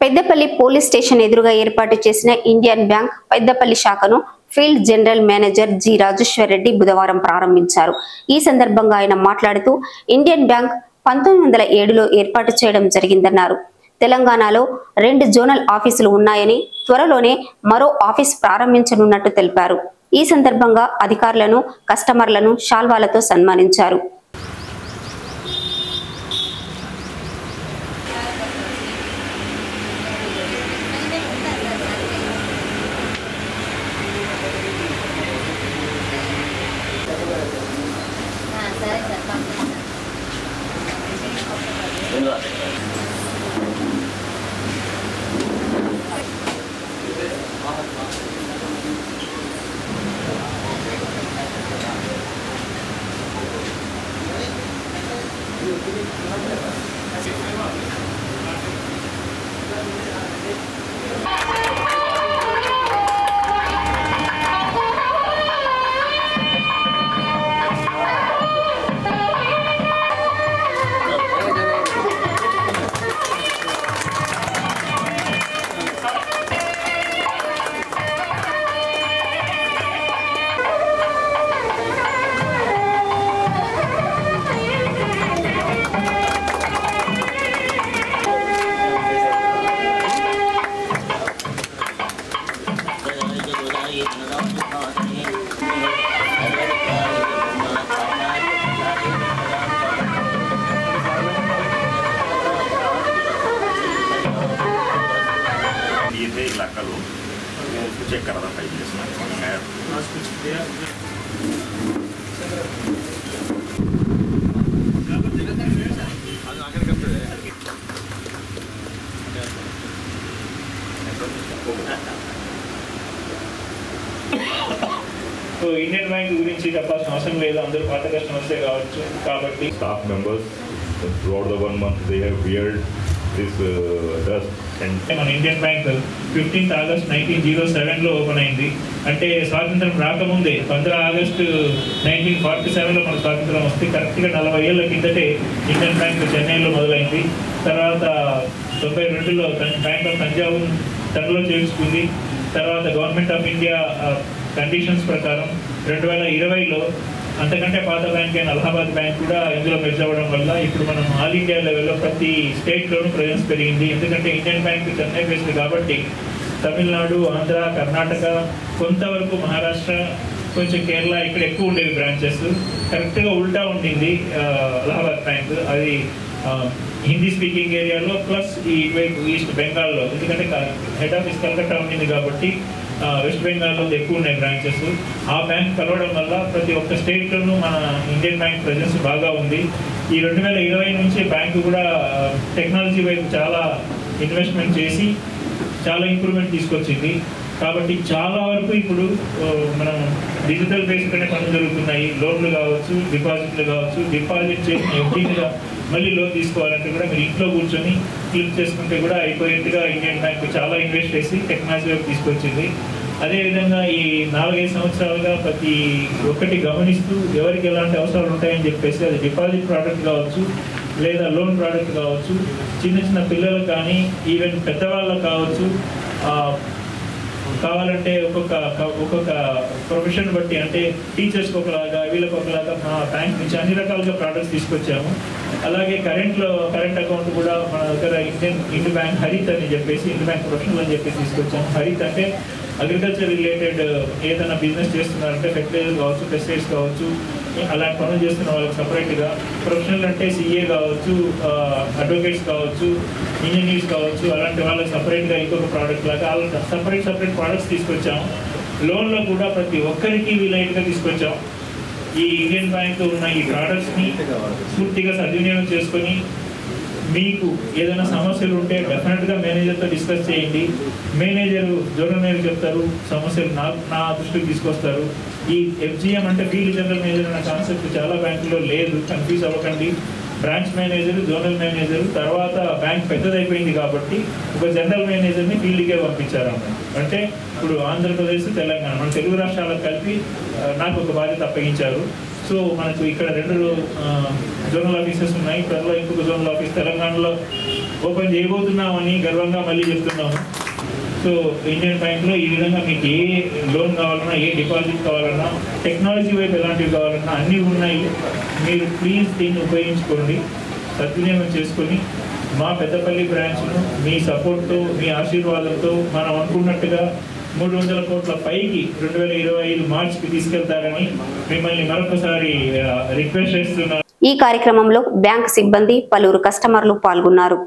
Peddapalli police station ఎదురుగా ఏర్పాటు చేసిన ఇండియన్ బ్యాంక్ పెద్దపల్లి శాఖను field general manager G Rajeshwar Reddy బుధవారం ప్రారంభించారు. ఈ సందర్భంగా ఆయన మాట్లాడుతూ ఇండియన్ బ్యాంక్ పంతొమ్మిది వందల ఏడులో ఏర్పాటు చేయడం జరిగిందన్నారు. తెలంగాణలో రెండు జోనల్ ఆఫీసులు ఉన్నాయని త్వరలోనే మరో ఆఫీస్ ప్రారంభించనున్నట్టు తెలిపారు. ఈ సందర్భంగా అధికారులను కస్టమర్లను శాల్వాలతో సన్మానించారు. いうのはできないです。इलाका लोग मैं उसको चेक कर रहा था फाइव मिनट्स में मैं సో ఇండియన్ బ్యాంక్ గురించి చెప్పాల్సిన అవసరం లేదు అందరూ పాత కస్టమర్సే కావచ్చు కాబట్టి staff members throughout the one month they have weared this uh, మన Indian bank fifteenth August nineteen zero సెవెన్లో ఓపెన్ అయింది. అంటే స్వాతంత్రం రాకముందే పంద్ర ఆగస్టు నైన్టీన్ ఫార్టీ సెవెన్లో మన స్వాతంత్రం వస్తే కరెక్ట్గా నలభై ఏళ్ళ కిందటే ఇండియన్ బ్యాంక్ చెన్నైలో మొదలైంది. తర్వాత తొంభై రెండులో బ్యాంక్ ఆఫ్ తంజావూర్ తనలో చేర్చుకుంది. తర్వాత గవర్నమెంట్ ఆఫ్ ఇండియా కండిషన్స్ ప్రకారం రెండు వేల ఇరవైలో అంతకంటే పాత బ్యాంక్ అయిన అలహాబాద్ బ్యాంక్ కూడా ఇందులో మెర్జ్ అవ్వడం వల్ల ఇప్పుడు మనం ఆల్ ఇండియా లెవెల్లో ప్రతి స్టేట్లోనూ ప్రజెన్స్ పెరిగింది. ఎందుకంటే ఇండియన్ బ్యాంక్ చెన్నై బేస్డ్ కాబట్టి తమిళనాడు ఆంధ్ర కర్ణాటక కొంతవరకు మహారాష్ట్ర కొంచెం కేరళ ఇక్కడ ఎక్కువ ఉండేవి బ్రాంచెస్ కరెక్ట్గా ఉల్టా ఉండింది అలహాబాద్ బ్యాంక్. అది హిందీ స్పీకింగ్ ఏరియాలో ప్లస్ ఈ ఈస్ట్ బెంగాల్లో ఎందుకంటే హెడ్ ఆఫీస్ కలకట్టా ఉండింది కాబట్టి వెస్ట్ బెంగాల్లో ఎక్కువ ఉన్నాయి బ్రాంచెస్ ఆ బ్యాంక్ కలవడం వల్ల ప్రతి ఒక్క స్టేట్లోనూ మన ఇండియన్ బ్యాంక్ ప్రజెన్స్ బాగా ఉంది. ఈ రెండు వేల ఇరవై నుంచి బ్యాంకు కూడా టెక్నాలజీ వైపు చాలా ఇన్వెస్ట్మెంట్ చేసి చాలా ఇంప్రూవ్మెంట్ తీసుకొచ్చింది. కాబట్టి చాలా వరకు ఇప్పుడు మనం డిజిటల్ బేస్డ్గానే పనులు జరుగుతున్నాయి. లోన్లు కావచ్చు డిపాజిట్లు కావచ్చు డిపాజిట్ చేసిన ఎఫ్డీగా మళ్ళీ లోన్ తీసుకోవాలంటే కూడా మీరు ఇంట్లో కూర్చొని క్లిక్ చేసుకుంటే కూడా అయిపోయేట్టుగా ఇండియన్ బ్యాంక్ చాలా ఇన్వెస్ట్ చేసి టెక్నాలజీ వైపు తీసుకొచ్చింది. అదేవిధంగా ఈ నాలుగైదు సంవత్సరాలుగా ప్రతి ఒక్కటి గమనిస్తూ ఎవరికి ఎలాంటి అవసరాలు ఉంటాయని చెప్పేసి అది డిపాజిట్ ప్రోడక్ట్ కావచ్చు లేదా లోన్ ప్రోడక్ట్ కావచ్చు చిన్న చిన్న పిల్లలకు కానీ ఈవెన్ పెద్దవాళ్ళకు కావచ్చు కావాలంటే ఒక్కొక్క ఒక్కొక్క ప్రొఫెషన్ బట్టి అంటే టీచర్స్కి ఒకలాగా వీళ్ళకి ఒకలాగా మా బ్యాంక్ నుంచి అన్ని రకాలుగా ప్రోడక్ట్స్ తీసుకొచ్చాము. అలాగే కరెంట్లో కరెంట్ అకౌంట్ కూడా మన దగ్గర ఇండియన్ ఇండి బ్యాంక్ హరిత్ అని చెప్పేసి ఇండి బ్యాంక్ ప్రొఫెషనల్ అని చెప్పేసి తీసుకొచ్చాము. హరిత్ అంటే అగ్రికల్చర్ రిలేటెడ్ ఏదైనా బిజినెస్ చేస్తున్నారంటే ఫెర్టిలైజర్ కావచ్చు పెస్టిసైడ్స్ కావచ్చు అలాంటి పనులు చేస్తున్న వాళ్ళకి సపరేట్గా ప్రొఫెషనల్ అంటే సిఏ కావచ్చు అడ్వకేట్స్ కావచ్చు ఇంజనీర్స్ కావచ్చు అలాంటి వాళ్ళకి సపరేట్గా ఇంకొక ప్రోడక్ట్ లాగా వాళ్ళకి సపరేట్ సపరేట్ ప్రోడక్ట్స్ తీసుకొచ్చాం లోన్లో కూడా ప్రతి ఒక్కరికి వీలైనట్టుగా తీసుకొచ్చాం ఈ ఇండియన్ బ్యాంక్ ఉన్న ఈ ప్రోడక్ట్స్ని పూర్తిగా సద్వినియోగం చేసుకొని మీకు ఏదైనా సమస్యలు ఉంటే డెఫినెట్గా మేనేజర్తో డిస్కస్ చేయండి. మేనేజర్ జోనల్ మేనేజర్ చెప్తారు సమస్యలు నా నా దృష్టికి తీసుకొస్తారు. ఈ ఎఫ్జిఎం అంటే ఫీల్డ్ జనరల్ మేనేజర్ అనే కాన్సెప్ట్ చాలా బ్యాంకులో లేదు కన్ఫ్యూజ్ అవ్వకండి. బ్రాంచ్ మేనేజర్ జోనల్ మేనేజర్ తర్వాత బ్యాంక్ పెద్దదైపోయింది కాబట్టి ఒక జనరల్ మేనేజర్ని ఫీల్డ్కే పంపించారు అంటే ఇప్పుడు ఆంధ్రప్రదేశ్ తెలంగాణ మన తెలుగు రాష్ట్రాలకు కలిపి నాకు ఒక బాధ్యత అప్పగించారు. సో మనకు ఇక్కడ రెండు జోనల్ ఆఫీసెస్ ఉన్నాయి. త్వరలో ఇంకొక జోనల్ ఆఫీస్ తెలంగాణలో ఓపెన్ చేయబోతున్నామని గర్వంగా మళ్ళీ చెప్తున్నాము. సో ఇండియన్ బ్యాంక్లో ఈ విధంగా మీకు ఏ లోన్ కావాలన్నా ఏ డిపాజిట్ కావాలన్నా టెక్నాలజీ వైపు ఎలాంటివి కావాలన్నా అన్నీ ఉన్నాయి. మీరు ప్లీజ్ దీన్ని ఉపయోగించుకోండి. సద్వినియోగం చేసుకొని మా పెద్దపల్లి బ్రాంచ్ను మీ సపోర్ట్తో మీ ఆశీర్వాదంతో మనం అనుకున్నట్టుగా మూడు వందల కోట్ల పైకి రెండు వేల ఇరవై ఐదు మార్చికి తీసుకెళ్తారని మిమ్మల్ని మరొకసారి రిక్వెస్ట్ చేస్తున్నారు ఈ కార్యక్రమంలో బ్యాంక్ సిబ్బంది పలువురు కస్టమర్లు పాల్గొన్నారు.